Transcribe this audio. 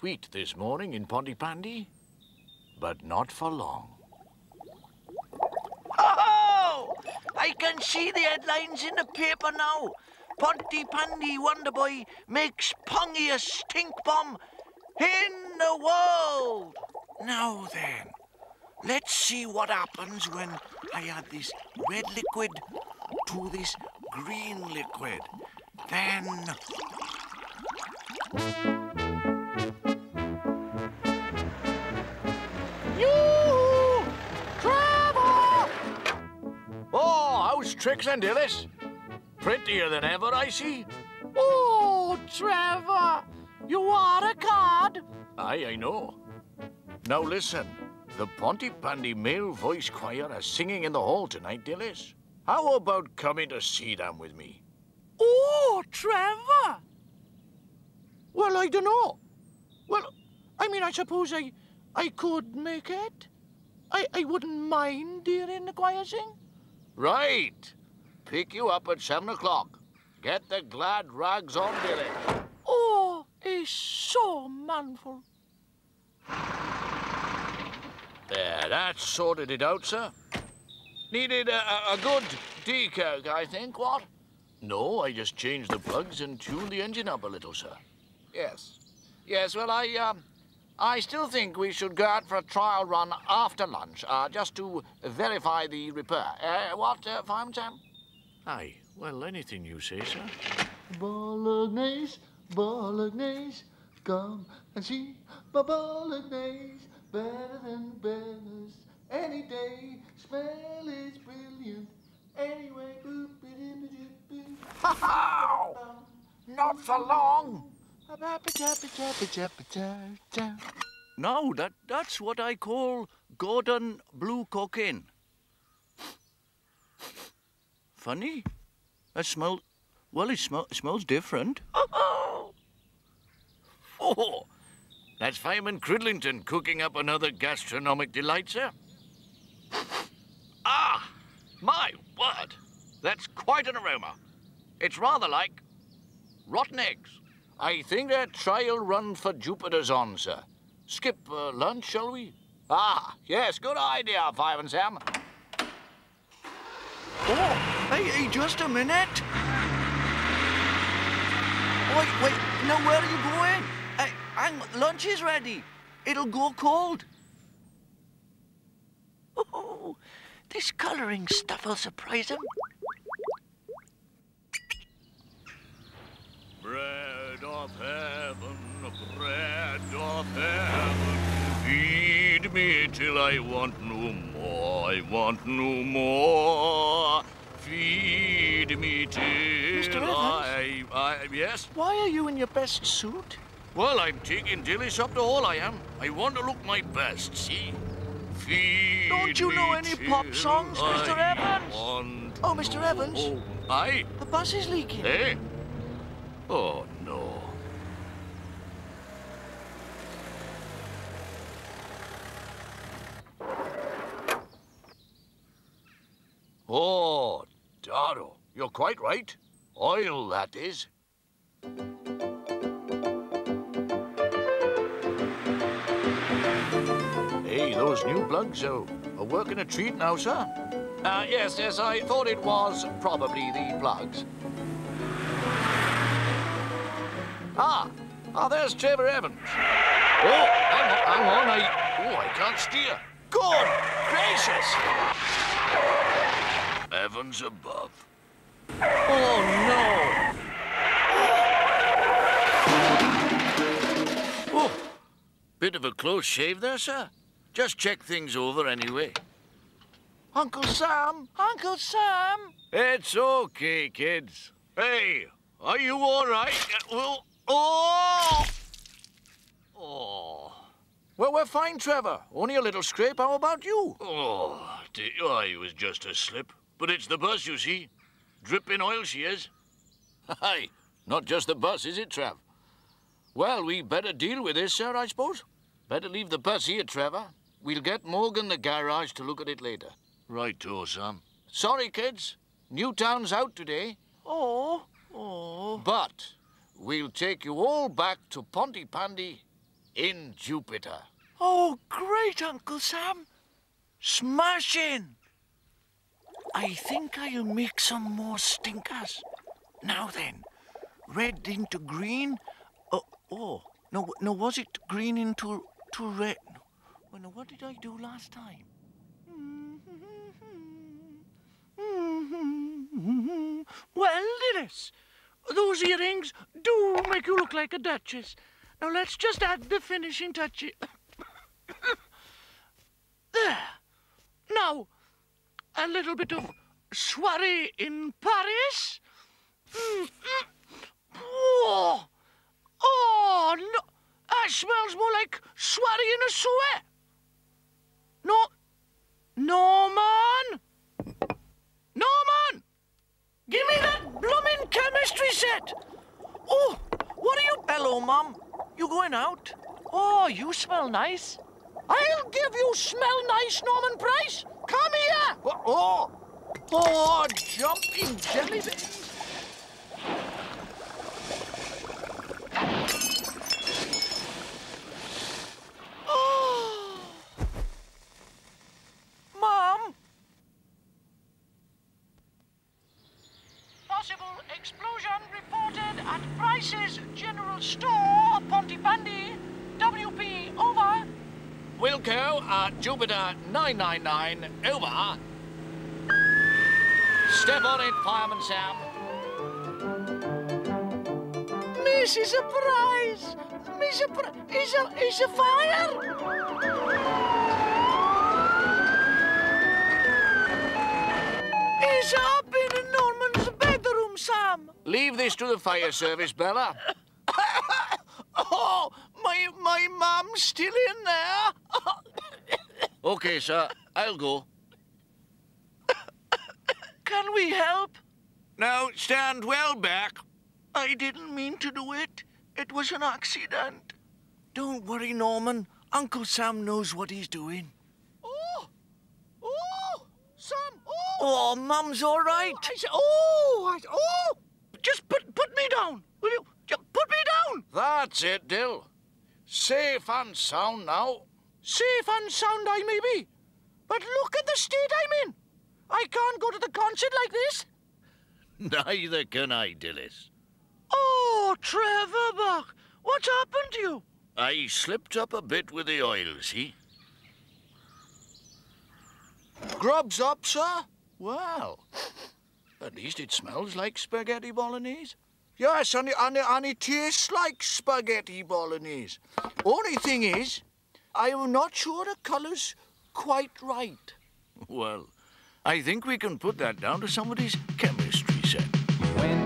sweet this morning in Pontypandy, but not for long. Oh! I can see the headlines in the paper now. Pontypandy Wonderboy makes pongiest stink bomb in the world. Now then, let's see what happens when I add this red liquid to this green liquid. Then. Tricks and Dilys? Prettier than ever, I see. Oh, Trevor, you are a card. Aye, I know. Now listen, the Pontypandy Male Voice Choir are singing in the hall tonight, Dilys. How about coming to see them with me? Oh, Trevor. Well, I don't know. Well, I mean, I suppose I, I could make it. I, I wouldn't mind hearing the choir sing. Right. Pick you up at seven o'clock. Get the glad rags on, Billy. Oh, he's so manful. There, that sorted it out, sir. Needed a, a, a good decoke, I think, what? No, I just changed the plugs and tuned the engine up a little, sir. Yes. Yes, well, I, um, I still think we should go out for a trial run after lunch, uh, just to verify the repair. Uh, what, uh, Fireman Sam? Aye, well, anything you say, sir. Bolognese, bolognese, come and see my bolognese. Better than Bella's any day. Smell is brilliant. Anyway, in the Not for long. No, that, that's what I call Gordon Blue Cocaine. Funny. That smell. Well, it, smell, it smells different. Oh, that's Fireman Cridlington cooking up another gastronomic delight, sir. Ah, my word. That's quite an aroma. It's rather like rotten eggs. I think that trial run for Jupiter's on, sir. Skip uh, lunch, shall we? Ah, yes, good idea, Fireman Sam. Oh, hey, hey, just a minute. Wait, wait, now where are you going? Hey, hang, lunch is ready. It'll go cold. Oh, this colouring stuff will surprise him. Bread of heaven, bread of heaven, feed me till I want no more, I want no more. Feed me till Mr. Evans? I, I, yes? Why are you in your best suit? Well, I'm taking Dilys up the hall, I am. I want to look my best, see? Feed Don't you know any pop songs, Mr. I Evans? Oh, Mr. Evans? Aye, The bus is leaking. eh? Oh, no. Oh, Dado, you're quite right. Oil, that is. Hey, those new plugs are, are working a treat now, sir. Uh, yes, yes, I thought it was probably the plugs. Ah, ah, there's Trevor Evans. Oh, hang on, hang on, I, oh, I can't steer. Good gracious! Evans above. Oh, no! Oh, bit of a close shave there, sir. Just check things over anyway. Uncle Sam! Uncle Sam! It's okay, kids. Hey, are you all right? Uh, well, oh! Oh. Well, we're fine, Trevor. Only a little scrape. How about you? Oh. Oh, it was just a slip. But it's the bus, you see. Dripping oil she is. Aye, not just the bus, is it, Trav? Well, we better deal with this, sir, I suppose. Better leave the bus here, Trevor. We'll get Morgan the garage to look at it later. Right, to Sam. Sorry, kids. Newtown's out today. Oh, oh. But we'll take you all back to Pontypandy in Jupiter. Oh, great, Uncle Sam. Smashing. I think I'll make some more stinkers. Now then, red into green. Oh, oh, no, no, was it green into to red? Well, what did I do last time? Well, Dennis, those earrings do make you look like a duchess. Now let's just add the finishing touches. there. Now, a little bit of soiree in Paris. Mm, mm. Oh, oh, no. That smells more like soiree in a sweat. No, Norman! Norman! Give me that blooming chemistry set! Oh, what are you... Hello, Mum. You going out? Oh, you smell nice. I'll give you smell nice, Norman Price. Come here! Oh, oh, oh jumping jelly beans. Oh. Mum! Possible explosion reported at Price's General Store, Pontypandy. WP, over. Wilco, at Jupiter 999, over. Step on it, Fireman Sam. Missy surprise! Me surprise! Is a is a fire? Is up in Norman's bedroom, Sam. Leave this to the fire service, Bella. Oh, my, my mum's still in there. Okay, sir. I'll go. Can we help? Now, stand well back. I didn't mean to do it. It was an accident. Don't worry, Norman. Uncle Sam knows what he's doing. Oh, oh, Sam. Oh, Oh, Mum's all right. Oh, I said, oh, I, oh. Just put put me down, will you? Just put me down. That's it, Dill. Safe and sound now. Safe and sound I may be, but look at the state I'm in. I can't go to the concert like this. Neither can I, Dilys. Oh, Trevor Buck, what's happened to you? I slipped up a bit with the oil, see? Grub's up, sir? Well, at least it smells like spaghetti bolognese. Yes, and it, and, it, and it tastes like spaghetti bolognese. Only thing is, I'm not sure the colour's quite right. Well, I think we can put that down to somebody's chemistry set. When